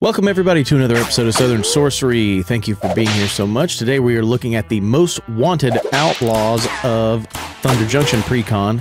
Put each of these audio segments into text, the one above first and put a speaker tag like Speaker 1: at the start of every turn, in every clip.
Speaker 1: Welcome, everybody, to another episode of Southern Sorcery. Thank you for being here so much. Today, we are looking at the most wanted outlaws of Thunder Junction Precon,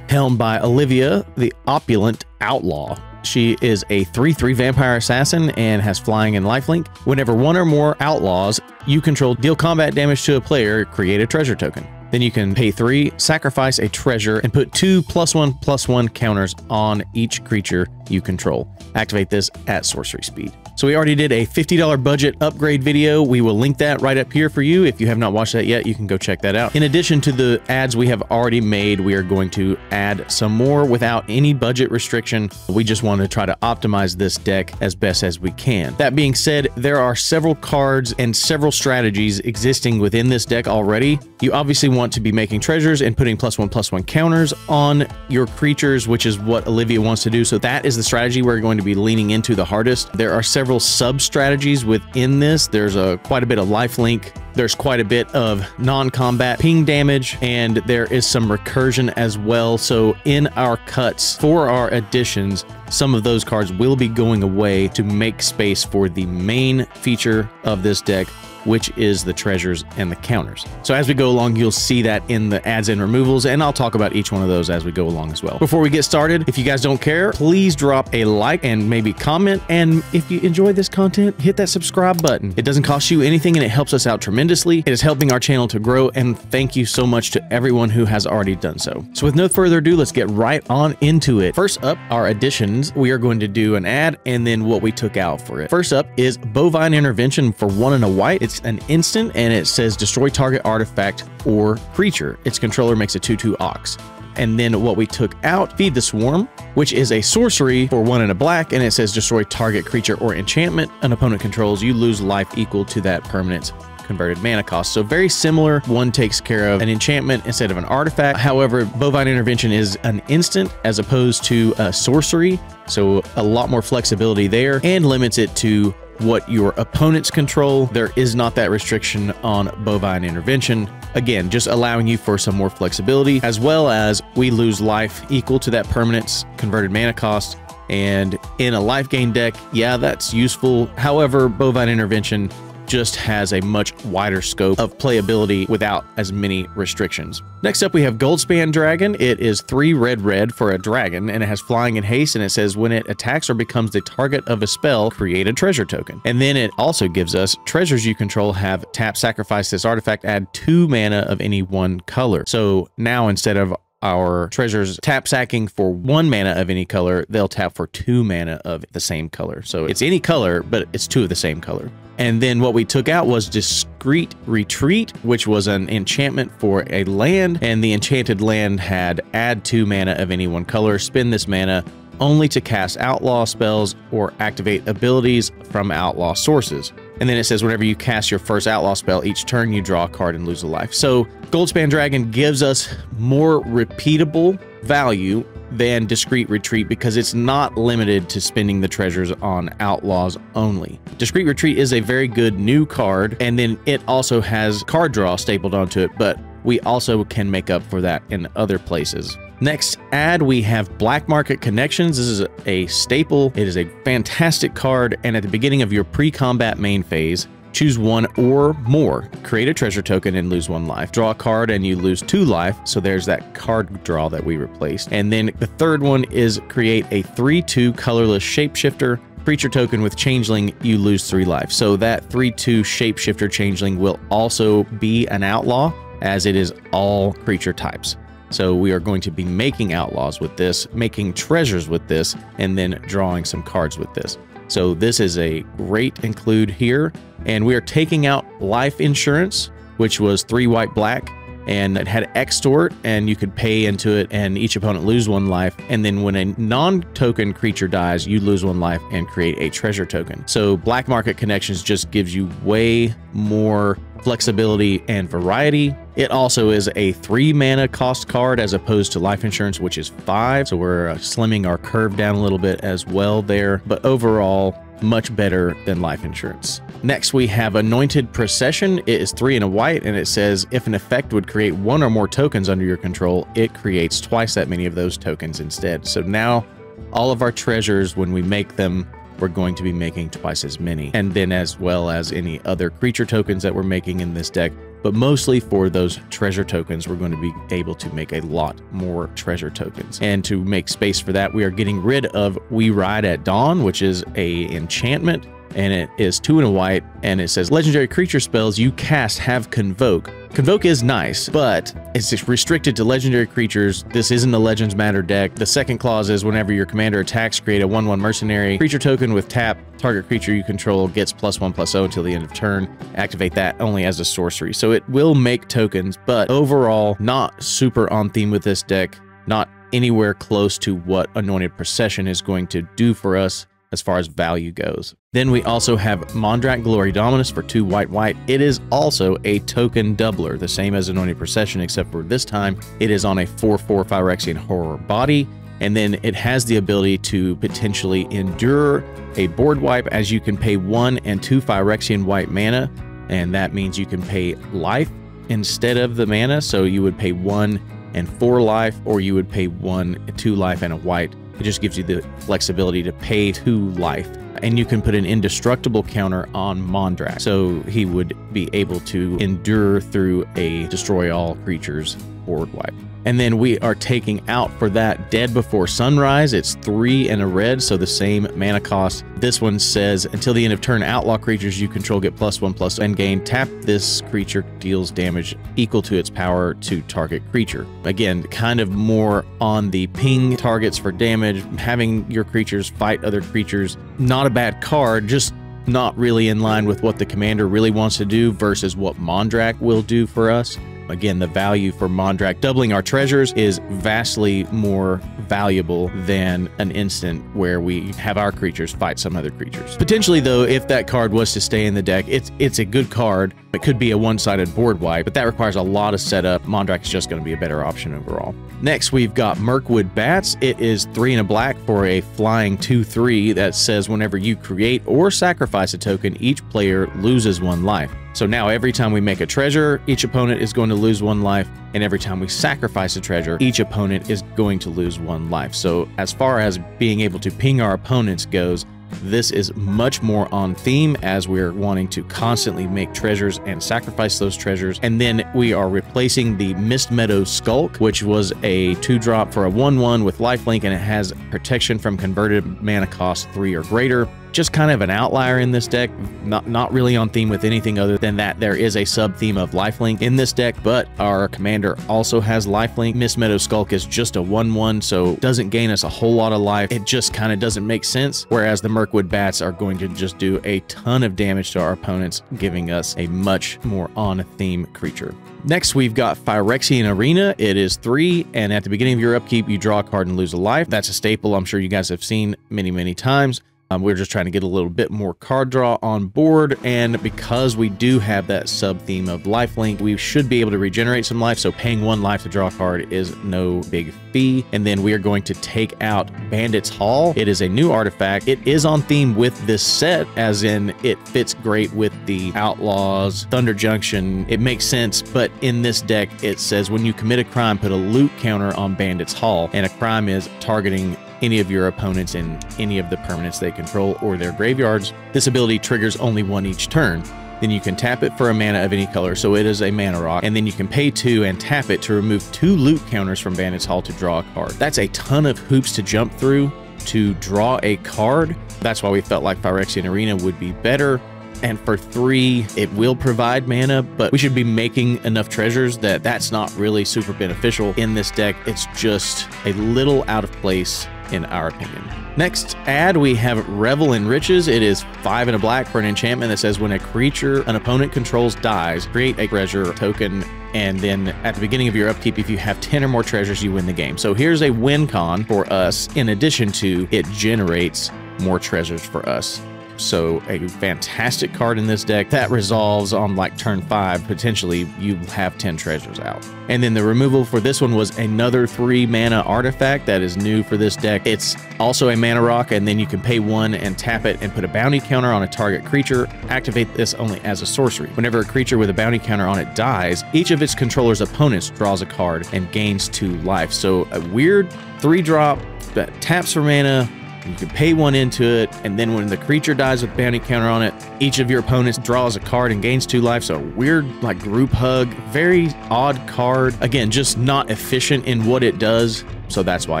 Speaker 1: helmed by Olivia, the opulent outlaw. She is a 3 3 vampire assassin and has flying and lifelink. Whenever one or more outlaws you control deal combat damage to a player, create a treasure token. Then you can pay three, sacrifice a treasure, and put two plus one plus one counters on each creature you control. Activate this at sorcery speed. So we already did a $50 budget upgrade video. We will link that right up here for you. If you have not watched that yet, you can go check that out. In addition to the ads we have already made, we are going to add some more without any budget restriction. We just want to try to optimize this deck as best as we can. That being said, there are several cards and several strategies existing within this deck already. You obviously want to be making treasures and putting plus one plus one counters on your creatures, which is what Olivia wants to do. So that is the strategy we're going to be leaning into the hardest. There are several several sub strategies within this. There's a quite a bit of life link. There's quite a bit of non-combat ping damage, and there is some recursion as well. So in our cuts for our additions, some of those cards will be going away to make space for the main feature of this deck, which is the treasures and the counters. So as we go along, you'll see that in the adds and removals, and I'll talk about each one of those as we go along as well. Before we get started, if you guys don't care, please drop a like and maybe comment. And if you enjoy this content, hit that subscribe button. It doesn't cost you anything and it helps us out tremendously. It is helping our channel to grow, and thank you so much to everyone who has already done so. So with no further ado, let's get right on into it. First up, our additions. We are going to do an ad and then what we took out for it. First up is Bovine Intervention for one and a white. It's an instant and it says destroy target artifact or creature. Its controller makes a 2-2 ox. And then what we took out, Feed the Swarm, which is a sorcery for one and a black, and it says destroy target creature or enchantment an opponent controls. You lose life equal to that permanent's converted mana cost. So very similar. One takes care of an enchantment instead of an artifact. However, Bovine Intervention is an instant as opposed to a sorcery. So a lot more flexibility there and limits it to what your opponents control. There is not that restriction on bovine intervention. Again, just allowing you for some more flexibility, as well as we lose life equal to that permanence converted mana cost. And in a life gain deck, yeah, that's useful. However, bovine intervention just has a much wider scope of playability without as many restrictions. Next up, we have Goldspan Dragon. It is three red red for a dragon, and it has flying and haste, and it says when it attacks or becomes the target of a spell, create a treasure token. And then it also gives us treasures you control have tap sacrifice this artifact, add two mana of any one color. So now instead of our treasures tap sacking for one mana of any color, they'll tap for two mana of the same color. So it's any color, but it's two of the same color. And then what we took out was Discreet Retreat, which was an enchantment for a land, and the enchanted land had add two mana of any one color, spend this mana only to cast outlaw spells or activate abilities from outlaw sources. And then it says whenever you cast your first outlaw spell each turn, you draw a card and lose a life. So Goldspan Dragon gives us more repeatable value than Discreet Retreat because it's not limited to spending the treasures on outlaws only. Discreet Retreat is a very good new card, and then it also has card draw stapled onto it, but we also can make up for that in other places. Next ad, we have Black Market Connections. This is a staple. It is a fantastic card, and at the beginning of your pre-combat main phase, Choose one or more. Create a treasure token and lose one life. Draw a card and you lose two life. So there's that card draw that we replaced. And then the third one is create a 3-2 colorless shapeshifter creature token with changeling, you lose three life. So that 3-2 shapeshifter changeling will also be an outlaw as it is all creature types. So we are going to be making outlaws with this, making treasures with this, and then drawing some cards with this. So this is a great include here. And we are taking out life insurance, which was three white black and it had extort and you could pay into it and each opponent lose one life and then when a non-token creature dies you lose one life and create a treasure token so black market connections just gives you way more flexibility and variety it also is a three mana cost card as opposed to life insurance which is five so we're uh, slimming our curve down a little bit as well there but overall much better than life insurance. Next, we have Anointed Procession. It is three and a white, and it says if an effect would create one or more tokens under your control, it creates twice that many of those tokens instead. So now all of our treasures, when we make them, we're going to be making twice as many. And then as well as any other creature tokens that we're making in this deck, but mostly for those treasure tokens, we're going to be able to make a lot more treasure tokens. And to make space for that, we are getting rid of We Ride at Dawn, which is a enchantment and it is two and a white, and it says legendary creature spells you cast have convoke. Convoke is nice, but it's restricted to legendary creatures. This isn't a Legends Matter deck. The second clause is whenever your commander attacks, create a 1-1 mercenary creature token with tap. Target creature you control gets plus 1 plus 0 until the end of turn. Activate that only as a sorcery. So it will make tokens, but overall, not super on theme with this deck. Not anywhere close to what Anointed Procession is going to do for us as far as value goes. Then we also have Mondrak Glory Dominus for two white white. It is also a token doubler, the same as Anointed Procession, except for this time it is on a 4-4 Phyrexian Horror body. And then it has the ability to potentially endure a board wipe as you can pay one and two Phyrexian white mana. And that means you can pay life instead of the mana. So you would pay one and four life, or you would pay one, two life, and a white it just gives you the flexibility to pay to life. And you can put an indestructible counter on Mondrak. So he would be able to endure through a destroy all creatures board wipe. And then we are taking out for that Dead Before Sunrise. It's three and a red, so the same mana cost. This one says until the end of turn, outlaw creatures you control get plus one plus and gain. Tap this creature deals damage equal to its power to target creature. Again, kind of more on the ping targets for damage, having your creatures fight other creatures. Not a bad card, just not really in line with what the commander really wants to do versus what Mondrak will do for us. Again, the value for Mondrak doubling our treasures is vastly more valuable than an instant where we have our creatures fight some other creatures. Potentially, though, if that card was to stay in the deck, it's it's a good card. It could be a one-sided board wipe, but that requires a lot of setup. Mondrak is just going to be a better option overall. Next, we've got Mirkwood Bats. It is three and a black for a flying 2-3 that says whenever you create or sacrifice a token, each player loses one life. So now every time we make a treasure, each opponent is going to lose one life, and every time we sacrifice a treasure, each opponent is going to lose one life. So as far as being able to ping our opponents goes, this is much more on theme as we're wanting to constantly make treasures and sacrifice those treasures. And then we are replacing the Mistmeadow Skulk, which was a two drop for a 1 1 with lifelink, and it has protection from converted mana cost 3 or greater just kind of an outlier in this deck. Not not really on theme with anything other than that there is a sub theme of lifelink in this deck, but our commander also has lifelink. Mistmeadow Skulk is just a 1-1, so doesn't gain us a whole lot of life. It just kind of doesn't make sense. Whereas the Mirkwood Bats are going to just do a ton of damage to our opponents, giving us a much more on theme creature. Next, we've got Phyrexian Arena. It is three, and at the beginning of your upkeep, you draw a card and lose a life. That's a staple I'm sure you guys have seen many, many times. Um, we're just trying to get a little bit more card draw on board, and because we do have that sub theme of lifelink, we should be able to regenerate some life. So paying one life to draw a card is no big fee. And then we are going to take out Bandit's Haul. It is a new artifact. It is on theme with this set, as in it fits great with the Outlaws, Thunder Junction. It makes sense, but in this deck, it says when you commit a crime, put a loot counter on Bandit's Haul, and a crime is targeting any of your opponents in any of the permanents they control or their graveyards. This ability triggers only one each turn. Then you can tap it for a mana of any color, so it is a mana rock, and then you can pay two and tap it to remove two loot counters from Bandit's Haul to draw a card. That's a ton of hoops to jump through to draw a card. That's why we felt like Phyrexian Arena would be better. And for three, it will provide mana, but we should be making enough treasures that that's not really super beneficial in this deck. It's just a little out of place in our opinion. Next ad, we have Revel in Riches. It is five and a black for an enchantment that says when a creature an opponent controls dies, create a treasure token, and then at the beginning of your upkeep, if you have 10 or more treasures, you win the game. So here's a win con for us, in addition to it generates more treasures for us. So a fantastic card in this deck that resolves on like turn five. Potentially you have 10 treasures out. And then the removal for this one was another three mana artifact that is new for this deck. It's also a mana rock and then you can pay one and tap it and put a bounty counter on a target creature. Activate this only as a sorcery. Whenever a creature with a bounty counter on it dies, each of its controller's opponents draws a card and gains two life. So a weird three drop that taps for mana, You can pay one into it, and then when the creature dies with bounty counter on it, each of your opponents draws a card and gains two life. So weird, like group hug, very odd card. Again, just not efficient in what it does. So that's why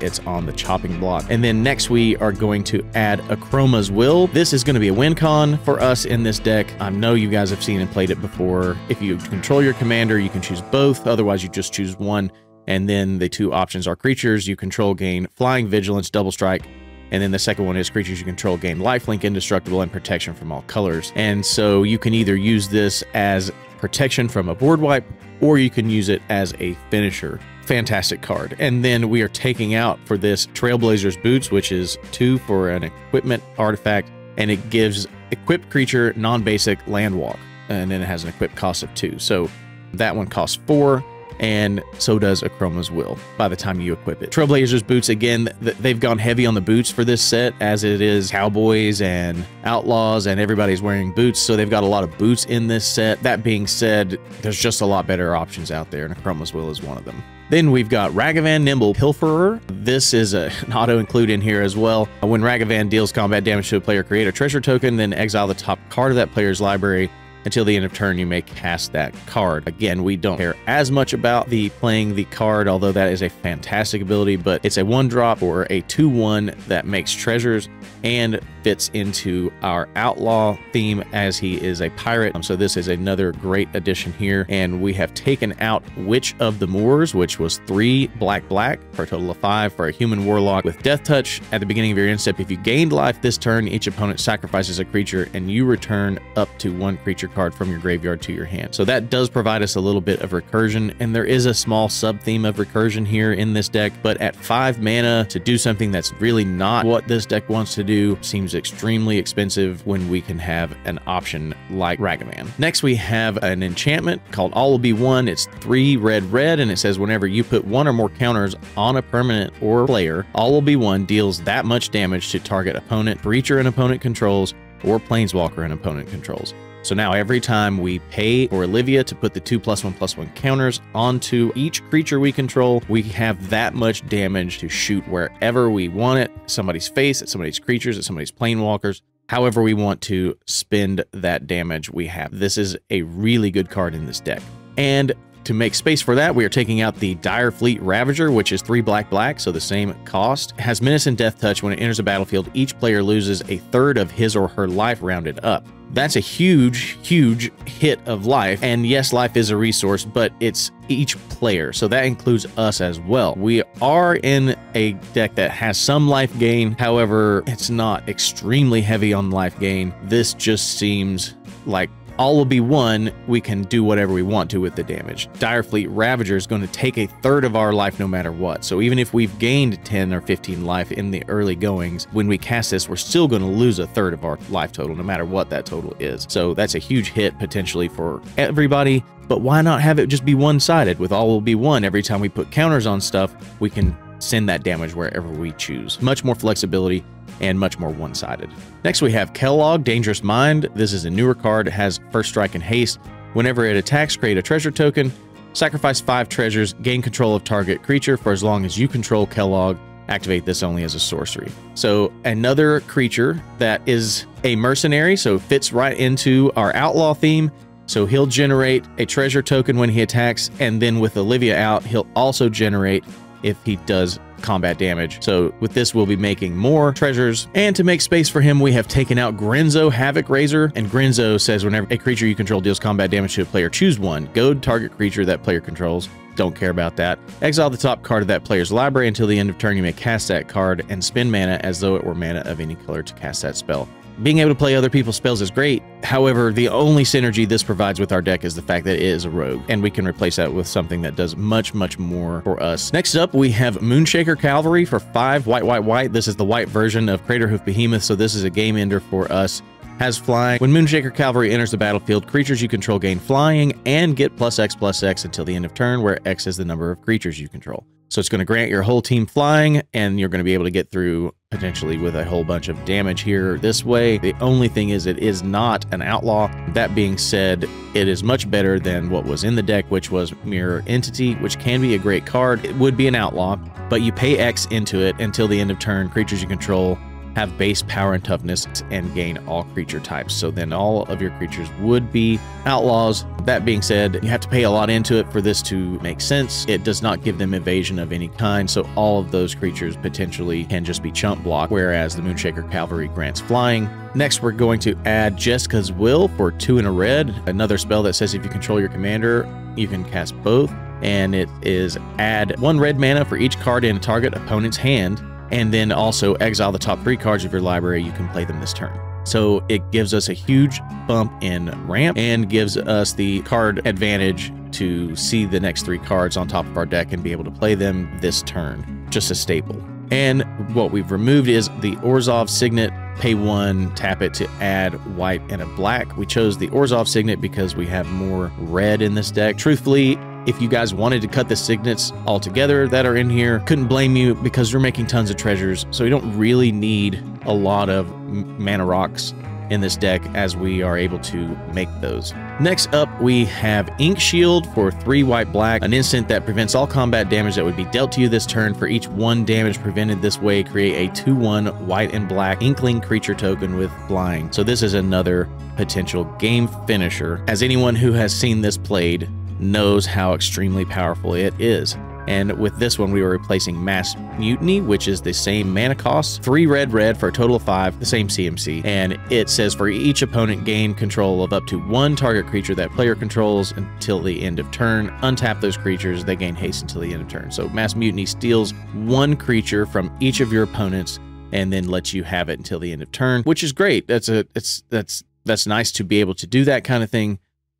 Speaker 1: it's on the chopping block. And then next we are going to add Akroma's Will. This is going to be a win con for us in this deck. I know you guys have seen and played it before. If you control your commander, you can choose both. Otherwise, you just choose one. And then the two options are creatures you control gain Flying Vigilance, Double Strike, and then the second one is creatures you control gain lifelink, indestructible, and protection from all colors. And so you can either use this as protection from a board wipe, or you can use it as a finisher. Fantastic card. And then we are taking out for this Trailblazer's Boots, which is two for an equipment artifact, and it gives equipped creature non-basic land walk. And then it has an equipped cost of two. So that one costs four and so does Akroma's Will by the time you equip it. Trailblazers boots, again, they've gone heavy on the boots for this set, as it is cowboys and outlaws, and everybody's wearing boots, so they've got a lot of boots in this set. That being said, there's just a lot better options out there, and Akroma's Will is one of them. Then we've got Ragavan Nimble Pilferer. This is a, an auto include in here as well. When Ragavan deals combat damage to a player, create a treasure token, then exile the top card of that player's library until the end of turn, you may cast that card. Again, we don't care as much about the playing the card, although that is a fantastic ability, but it's a one drop or a 2-1 that makes treasures and fits into our outlaw theme as he is a pirate. Um, so this is another great addition here. And we have taken out Witch of the Moors, which was three black black for a total of five for a human warlock with death touch. At the beginning of your end step, if you gained life this turn, each opponent sacrifices a creature and you return up to one creature card from your graveyard to your hand. So that does provide us a little bit of recursion. And there is a small sub theme of recursion here in this deck, but at five mana to do something that's really not what this deck wants to do seems extremely expensive when we can have an option like Ragavan. Next, we have an enchantment called All Will Be One. It's three red red, and it says whenever you put one or more counters on a permanent or player, All Will Be One deals that much damage to target opponent, creature an opponent controls, or planeswalker an opponent controls. So now every time we pay for Olivia to put the two plus one plus one counters onto each creature we control, we have that much damage to shoot wherever we want it, somebody's face, at somebody's creatures, at somebody's planewalkers, however we want to spend that damage we have. This is a really good card in this deck. And to make space for that, we are taking out the Dire Fleet Ravager, which is three black black, so the same cost. Has Menace and Death Touch. When it enters the battlefield, each player loses a third of his or her life rounded up. That's a huge, huge hit of life. And yes, life is a resource, but it's each player. So that includes us as well. We are in a deck that has some life gain. However, it's not extremely heavy on life gain. This just seems like all will be one, we can do whatever we want to with the damage. Dire Fleet Ravager is going to take a third of our life no matter what. So even if we've gained 10 or 15 life in the early goings, when we cast this, we're still going to lose a third of our life total, no matter what that total is. So that's a huge hit potentially for everybody. But why not have it just be one-sided? With all will be one, every time we put counters on stuff, we can send that damage wherever we choose. Much more flexibility and much more one-sided. Next we have Kellogg, Dangerous Mind. This is a newer card. It has First Strike and Haste. Whenever it attacks, create a treasure token, sacrifice five treasures, gain control of target creature for as long as you control Kellogg. Activate this only as a sorcery. So another creature that is a mercenary, so fits right into our outlaw theme. So he'll generate a treasure token when he attacks, and then with Olivia out, he'll also generate if he does combat damage. So with this, we'll be making more treasures. And to make space for him, we have taken out Grenzo Havoc Raiser. And Grenzo says whenever a creature you control deals combat damage to a player, choose one. Goad target creature that player controls. Don't care about that. Exile the top card of that player's library until the end of turn. You may cast that card and spend mana as though it were mana of any color to cast that spell. Being able to play other people's spells is great. However, the only synergy this provides with our deck is the fact that it is a rogue, and we can replace that with something that does much, much more for us. Next up, we have Moonshaker Cavalry for five white, white, white. This is the white version of Craterhoof Behemoth, so this is a game ender for us has flying. When Moonshaker Cavalry enters the battlefield, creatures you control gain flying and get plus X plus X until the end of turn, where X is the number of creatures you control. So it's going to grant your whole team flying, and you're going to be able to get through potentially with a whole bunch of damage here this way. The only thing is it is not an outlaw. That being said, it is much better than what was in the deck, which was Mirror Entity, which can be a great card. It would be an outlaw, but you pay X into it until the end of turn. Creatures you control have base power and toughness and gain all creature types. So then all of your creatures would be outlaws. That being said, you have to pay a lot into it for this to make sense. It does not give them evasion of any kind, so all of those creatures potentially can just be chump block, whereas the Moonshaker Cavalry grants flying. Next, we're going to add Jeska's Will for two in a red, another spell that says if you control your commander, you can cast both and it is add one red mana for each card in a target opponent's hand and then also exile the top three cards of your library. You can play them this turn. So it gives us a huge bump in ramp and gives us the card advantage to see the next three cards on top of our deck and be able to play them this turn. Just a staple. And what we've removed is the Orzhov Signet. Pay one, tap it to add white and a black. We chose the Orzhov Signet because we have more red in this deck. Truthfully, if you guys wanted to cut the signets altogether that are in here, couldn't blame you because you're making tons of treasures. So you don't really need a lot of mana rocks in this deck as we are able to make those. Next up, we have Inkshield for 3 white black, an instant that prevents all combat damage that would be dealt to you this turn. For each 1 damage prevented this way, create a 2-1 white and black Inkling creature token with flying. So this is another potential game finisher. As anyone who has seen this played knows how extremely powerful it is. And with this one, we were replacing Mass Mutiny, which is the same mana cost, three red, red for a total of five, the same CMC. And it says for each opponent, gain control of up to one target creature that player controls until the end of turn. Untap those creatures, they gain haste until the end of turn. So Mass Mutiny steals one creature from each of your opponents and then lets you have it until the end of turn, which is great. That's a it's that's that's nice to be able to do that kind of thing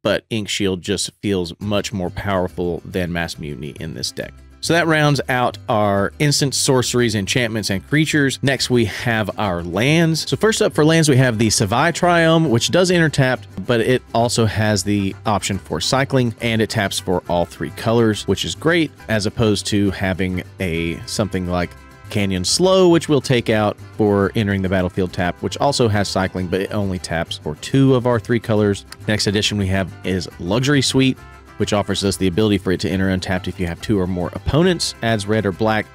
Speaker 1: but Inkshield just feels much more powerful than Mass Mutiny in this deck. So that rounds out our instant sorceries, enchantments, and creatures. Next, we have our lands. So first up for lands, we have the Savai Triome, which does enter tapped, but it also has the option for cycling, and it taps for all three colors, which is great, as opposed to having a something like Canyon Slough, which we'll take out for entering the battlefield tap, which also has cycling, but it only taps for two of our three colors. Next addition we have is Luxury Suite, which offers us the ability for it to enter untapped if you have two or more opponents, adds red or black,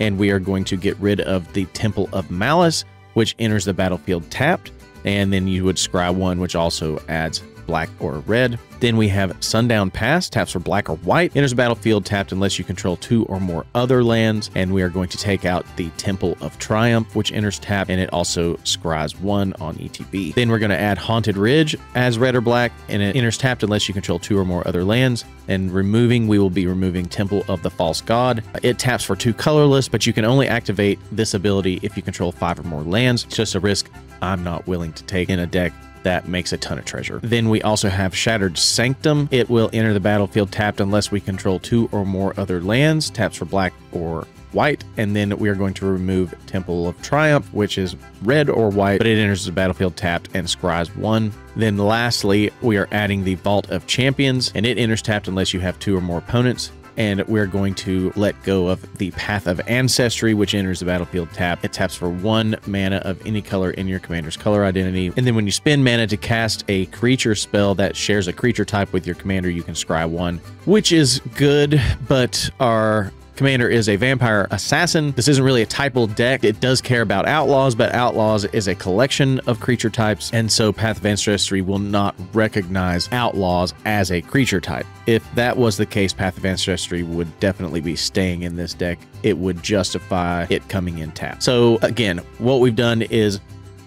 Speaker 1: and we are going to get rid of the Temple of Malice, which enters the battlefield tapped, and then you would scry one, which also adds black or red. Then we have Sundown Pass, taps for black or white, enters the battlefield tapped unless you control two or more other lands. And we are going to take out the Temple of Triumph, which enters tapped, and it also scries one on ETB. Then we're going to add Haunted Ridge as red or black, and it enters tapped unless you control two or more other lands. And removing, we will be removing Temple of the False God. It taps for two colorless, but you can only activate this ability if you control five or more lands. It's just a risk I'm not willing to take in a deck that makes a ton of treasure. Then we also have Shattered Sanctum. It will enter the battlefield tapped unless we control two or more other lands, taps for black or white, and then we are going to remove Temple of Triumph, which is red or white, but it enters the battlefield tapped and scries one. Then lastly, we are adding the Vault of Champions, and it enters tapped unless you have two or more opponents and we're going to let go of the Path of Ancestry, which enters the battlefield tap. It taps for one mana of any color in your commander's color identity. And then when you spend mana to cast a creature spell that shares a creature type with your commander, you can scry one, which is good, but our Commander is a vampire assassin. This isn't really a typal deck. It does care about outlaws, but outlaws is a collection of creature types, and so Path of Ancestry will not recognize outlaws as a creature type. If that was the case, Path of Ancestry would definitely be staying in this deck. It would justify it coming in tap. So again, what we've done is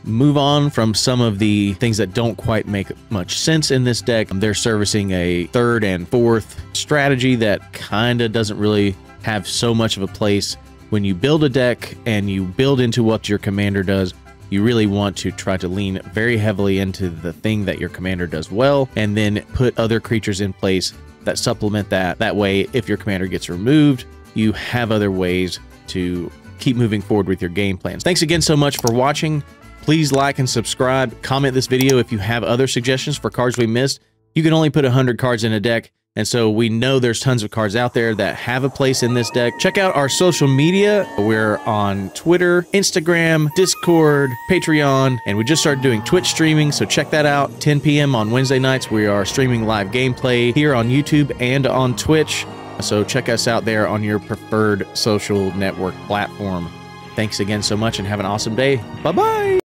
Speaker 1: move on from some of the things that don't quite make much sense in this deck. They're servicing a third and fourth strategy that kind of doesn't really have so much of a place. When you build a deck and you build into what your commander does, you really want to try to lean very heavily into the thing that your commander does well and then put other creatures in place that supplement that. That way, if your commander gets removed, you have other ways to keep moving forward with your game plans. Thanks again so much for watching. Please like and subscribe. Comment this video if you have other suggestions for cards we missed. You can only put 100 cards in a deck. And so we know there's tons of cards out there that have a place in this deck. Check out our social media. We're on Twitter, Instagram, Discord, Patreon, and we just started doing Twitch streaming. So check that out. 10 p.m. on Wednesday nights, we are streaming live gameplay here on YouTube and on Twitch. So check us out there on your preferred social network platform. Thanks again so much and have an awesome day. Bye bye.